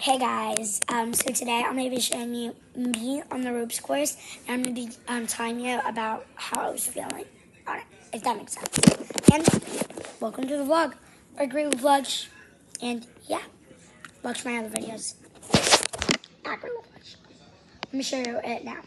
Hey guys, um, so today I'm going to be showing you me on the ropes course, and I'm going to be um, telling you about how I was feeling on it, if that makes sense. And welcome to the vlog, or great vlogs, and yeah, watch my other videos. Not great vlogs. Let me show you it now.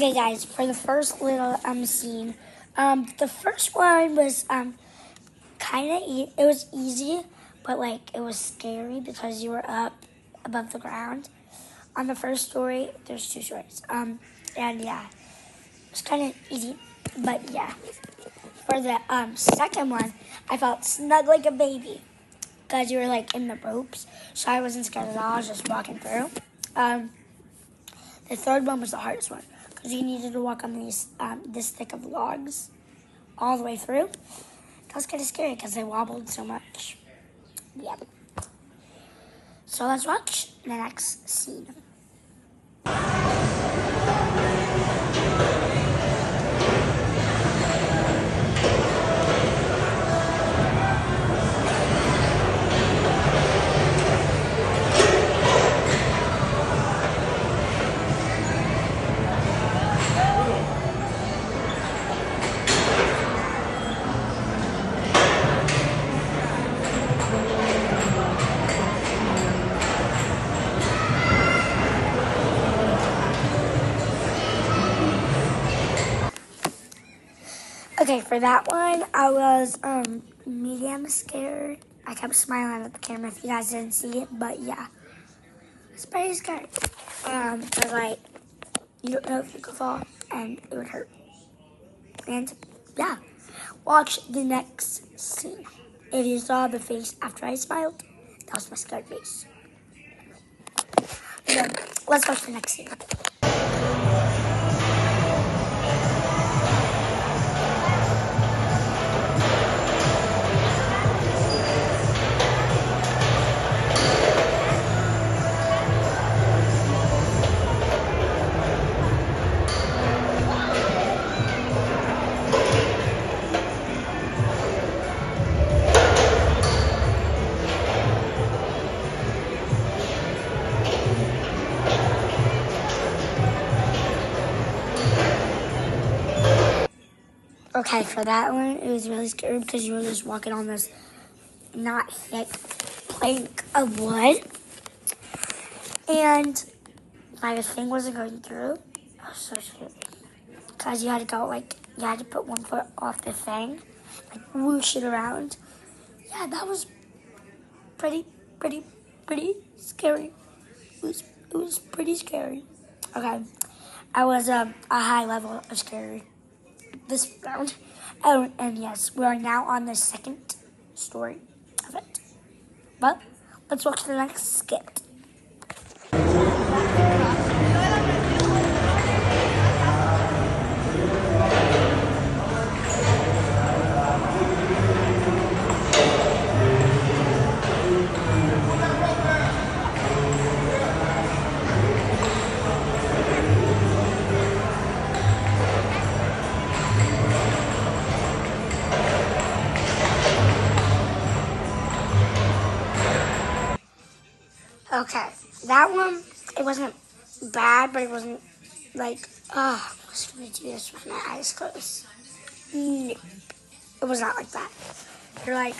Okay, guys, for the first little um scene, um, the first one was um kind of e- it was easy, but like it was scary because you were up above the ground. On the first story, there's two stories. Um, and yeah, it was kind of easy, but yeah. For the um second one, I felt snug like a baby because you were like in the ropes, so I wasn't scared at all. I was just walking through. Um, the third one was the hardest one because you needed to walk on these um, this thick of logs all the way through. That was kind of scary because they wobbled so much. Yeah. So let's watch the next scene. For that one, I was um medium scared. I kept smiling at the camera if you guys didn't see it, but yeah, it's pretty scary. Um, cause like you don't know if you could fall and it would hurt. And yeah, watch the next scene. If you saw the face after I smiled, that was my scared face. Let's watch the next scene. Okay, for that one, it was really scary because you were just walking on this not thick plank of wood. And my thing wasn't going through. I was so scared. Because you had to go, like, you had to put one foot off the thing, like, whoosh it around. Yeah, that was pretty, pretty, pretty scary. It was, it was pretty scary. Okay, I was um, a high level of scary this round. Oh, and yes, we are now on the second story of it. But let's watch the next skit. Okay, that one, it wasn't bad, but it wasn't like, oh, I was to do this with my eyes closed. No, it was not like that. You're like,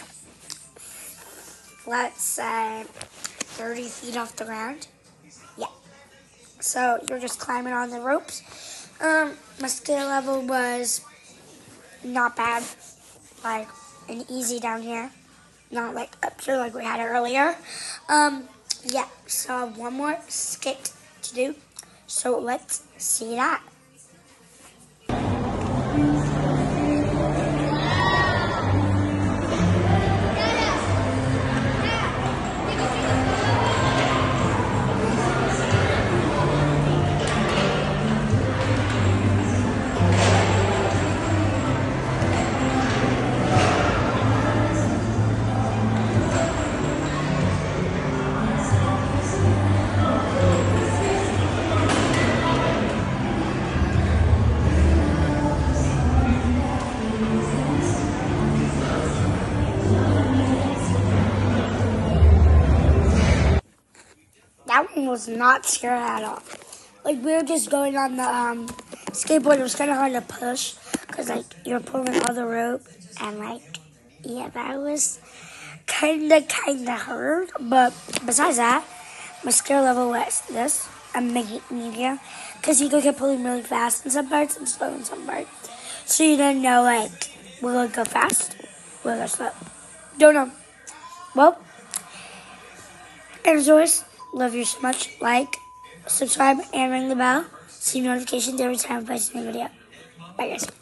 let's say, 30 feet off the ground. Yeah. So you're just climbing on the ropes. Um, my skill level was not bad, like an easy down here, not like up here like we had earlier. Um, yeah, so I have one more skit to do, So let's see that. One was not scary at all. Like we were just going on the um, skateboard. It was kind of hard to push because like you're pulling all the rope and like yeah, that was kind of kind of hard. But besides that, my scare level was this medium because you could get pulling really fast in some parts and slow in some parts. So you didn't know like we're gonna go fast, we're gonna slow. Don't know. Well, as always. Love you so much. Like, subscribe, and ring the bell. See notifications every time I post a new video. Bye, guys.